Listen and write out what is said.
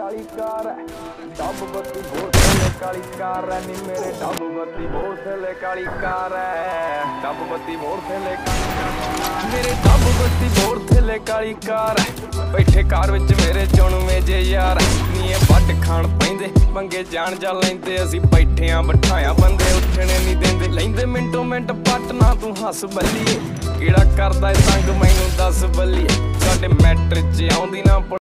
ਕਾਲੀ ਕਾਰ ਹੈ। ਡੱਬ ਬੱਤੀ ਬਹੁਤ ਕਾਲੀ ਕਾਰ ਹੈ। ਨੀ ਮੇਰੇ ਡੱਬ ਬੱਤੀ ਬਹੁਤ ਕਾਲੀ ਕਾਰ ਹੈ। ਡੱਬ ਬੱਤੀ ਬਹੁਤ ਮੇਰੇ ਡੱਬ ਬੱਤੀ ਬਹੁਤ ਕਾਲੀ ਕਾਰ ਹੈ। ਬੈਠੇ ਕਾਰ ਵਿੱਚ ਮੇਰੇ ਚੁਣਵੇਂ ਜੇ ਯਾਰ ਨੀ ਇਹ ਖਾਣ ਪੈਂਦੇ ਮੰਗੇ ਜਾਣ ਜਾ ਲੈਂਦੇ। ਅਸੀਂ ਬੈਠਿਆਂ ਬਿਠਾਇਆ ਬੰਦੇ, ਉੱਠਣੇ ਨਹੀਂ ਦਿੰਦੇ। ਲੈਂਦੇ ਮਿੰਟੋ ਮਿੰਟ ਪੱਟ, ਨਾ ਤੂੰ ਹੱਸ ਬੱਲੀਏ। ਕਿਹੜਾ ਕਰਦਾ ਏ ਤੰਗ, ਮੈਨੂੰ ਦੱਸ ਬੱਲੀਏ। ਸਾਡੇ ਮੈਟਰ 'ਚ ਆਉਂਦੀ ਨਾ